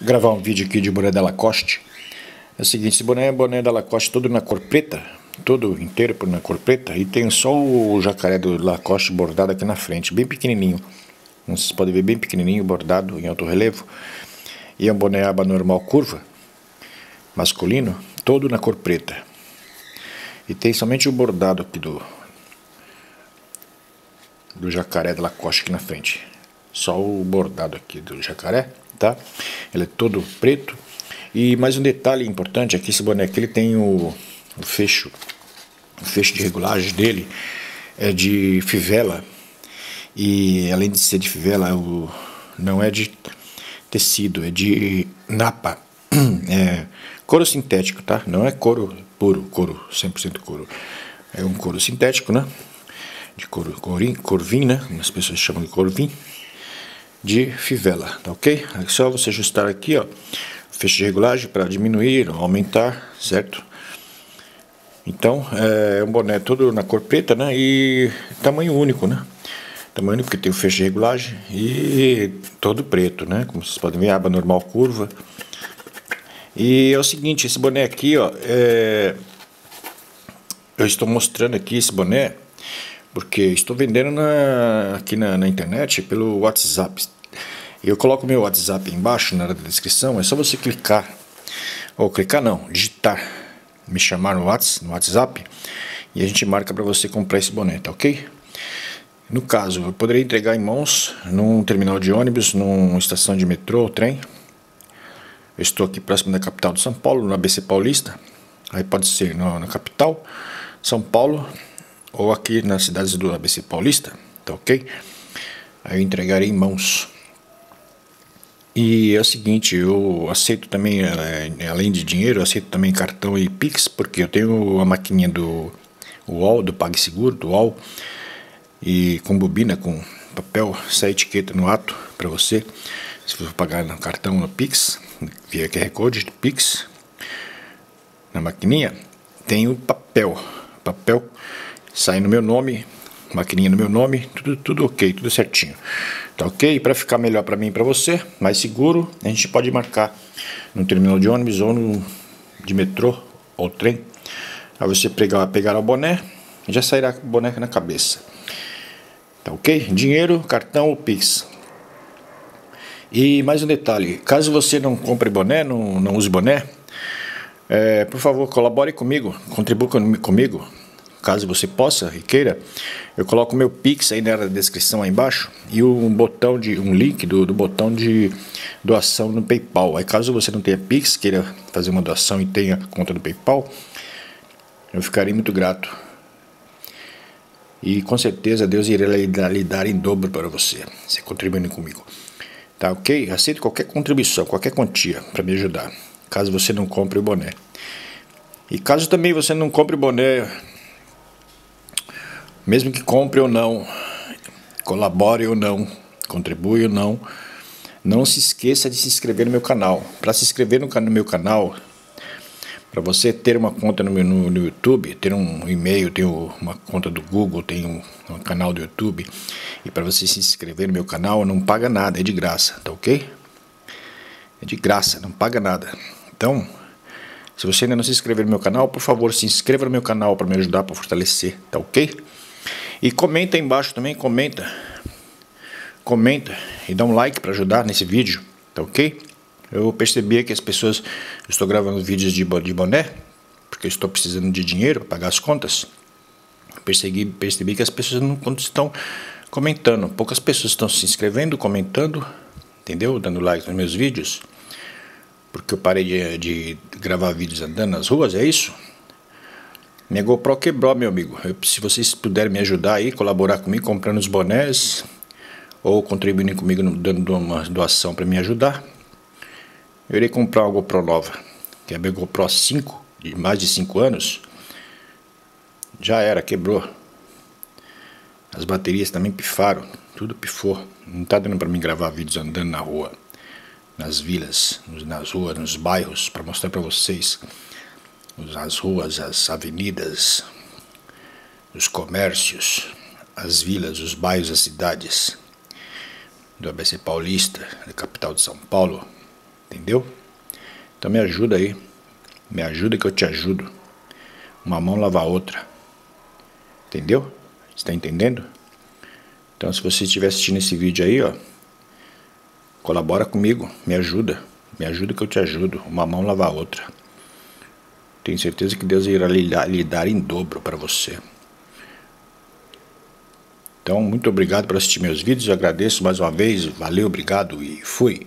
gravar um vídeo aqui de boné da Lacoste. É o seguinte, esse boné é boné da Lacoste todo na cor preta, todo inteiro na cor preta, e tem só o jacaré do Lacoste bordado aqui na frente, bem pequenininho. Vocês podem ver bem pequenininho, bordado em alto relevo. E é um boné aba normal curva, masculino, todo na cor preta. E tem somente o bordado aqui do do jacaré da Lacoste aqui na frente. Só o bordado aqui do jacaré, tá? Ele é todo preto. E mais um detalhe importante aqui, esse boné aqui ele tem o, o fecho, o fecho de regulagem dele é de fivela. E além de ser de fivela, o, não é de tecido, é de napa. É couro sintético, tá? Não é couro puro, couro, 100% couro. É um couro sintético, né? De couro, corim, corvim, né? As pessoas chamam de corvim de fivela, tá ok? É só você ajustar aqui, ó, fecho de regulagem para diminuir ou aumentar, certo? Então, é um boné todo na cor preta, né? E tamanho único, né? Tamanho único porque tem o fecho de regulagem e todo preto, né? Como vocês podem ver, aba normal curva. E é o seguinte, esse boné aqui, ó, é... eu estou mostrando aqui esse boné porque estou vendendo na, aqui na, na, internet pelo WhatsApp. Eu coloco meu WhatsApp embaixo na descrição, é só você clicar, ou clicar não, digitar, me chamar no WhatsApp, no e a gente marca para você comprar esse boné, tá ok? No caso, eu poderia entregar em mãos num terminal de ônibus, numa estação de metrô ou trem. Eu estou aqui próximo da capital de São Paulo, no ABC Paulista. Aí pode ser na capital, São Paulo, ou aqui nas cidades do ABC Paulista, tá ok? Aí eu entregarei em mãos. E é o seguinte, eu aceito também, é, além de dinheiro, aceito também cartão e Pix, porque eu tenho a maquininha do UOL, do PagSeguro, do UOL, e com bobina, com papel, essa etiqueta no ato para você. Se for pagar no cartão no Pix, via QR Code do Pix, na maquininha, tem o papel, papel sai no meu nome, maquininha no meu nome, tudo, tudo ok, tudo certinho. Tá ok? Para ficar melhor para mim e para você, mais seguro, a gente pode marcar no terminal de ônibus ou no de metrô ou trem. Aí você pegar, pegar o boné, já sairá o boné na cabeça. Tá ok? Dinheiro, cartão ou Pix. E mais um detalhe, caso você não compre boné, não, não use boné, é, por favor, colabore comigo, contribua comigo caso você possa e queira, eu coloco meu Pix aí na descrição aí embaixo e um botão de um link do, do botão de doação no PayPal. Aí caso você não tenha Pix, queira fazer uma doação e tenha conta do PayPal, eu ficarei muito grato. E com certeza Deus irá lhe dar, em dobro para você, se contribuindo comigo. Tá ok? Aceito qualquer contribuição, qualquer quantia para me ajudar, caso você não compre o boné. E caso também você não compre o boné mesmo que compre ou não, colabore ou não, contribui ou não, não se esqueça de se inscrever no meu canal. Para se inscrever no, no meu canal, para você ter uma conta no, no, no, YouTube, ter um e-mail, ter uma conta do Google, tem um, um canal do YouTube, e para você se inscrever no meu canal, não paga nada, é de graça, tá ok? É de graça, não paga nada. Então, se você ainda não se inscrever no meu canal, por favor, se inscreva no meu canal para me ajudar, para fortalecer, tá ok? E comenta aí embaixo também, comenta. Comenta e dá um like para ajudar nesse vídeo, tá ok? Eu percebi que as pessoas. Eu estou gravando vídeos de, boné, porque eu estou precisando de dinheiro para pagar as contas. Percebi, percebi que as pessoas não estão comentando. Poucas pessoas estão se inscrevendo, comentando, entendeu? Dando like nos meus vídeos. Porque eu parei de, de gravar vídeos andando nas ruas, é isso? Minha GoPro quebrou, meu amigo. Eu, se vocês puderem me ajudar aí, colaborar comigo, comprando os bonés, ou contribuindo comigo, dando uma doação para me ajudar, eu irei comprar uma GoPro nova, que é a minha GoPro 5, de mais de 5 anos. Já era, quebrou. As baterias também pifaram, tudo pifou. Não está dando para mim gravar vídeos andando na rua, nas vilas, nas ruas, nos bairros, para mostrar para vocês as ruas, as avenidas, os comércios, as vilas, os bairros, as cidades do ABC Paulista, da capital de São Paulo, Entendeu? Então me ajuda aí. Me ajuda que eu te ajudo. Uma mão lava a outra. Entendeu? Está entendendo? Então se você estiver assistindo esse vídeo aí, ó, colabora comigo, me ajuda. Me ajuda que eu te ajudo. Uma mão lava a outra. Tenho certeza que Deus irá lhe dar em dobro para você. Então, muito obrigado por assistir meus vídeos. Eu agradeço mais uma vez. Valeu, obrigado e fui.